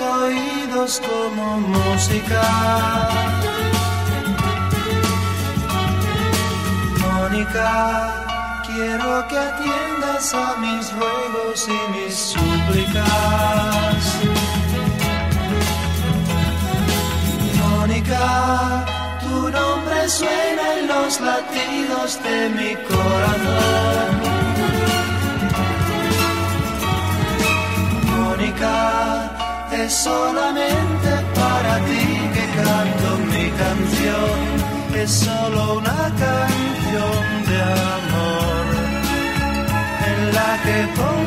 latidos como música. Mónica, quiero que atiendas a mis ruegos y mis súplicas. Mónica, tu nombre suena en los latidos de mi corazón. Es solamente para ti que canto mi canción. Es solo una canción de amor en la que pongo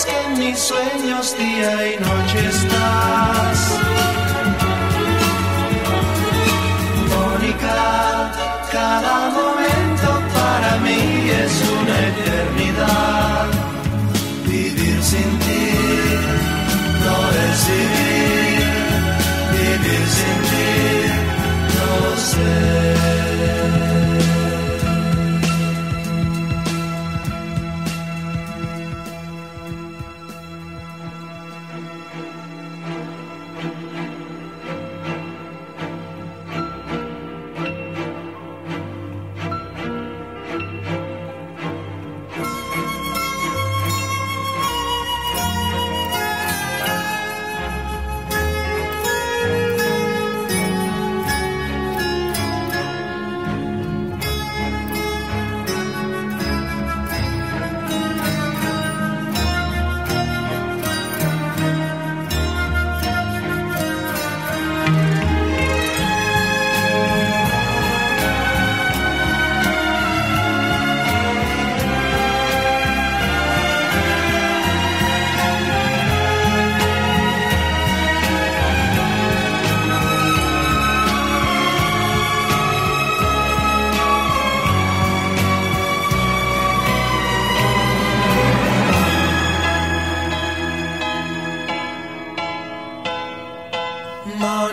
supieras que en mis sueños día y noche estás. Mónica, cada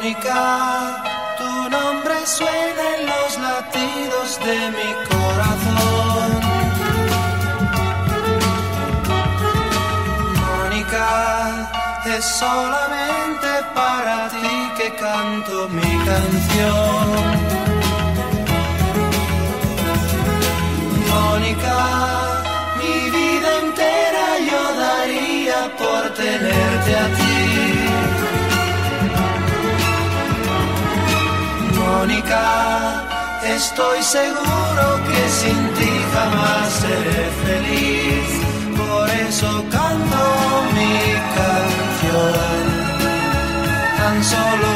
Mónica, tu nombre suena en los latidos de mi corazón. Mónica, es solamente para ti que canto mi canción. Mónica, mi vida entera yo daría por tenerte a ti. Estoy seguro que sin ti jamás seré feliz. Por eso canto mi canción. Tan solo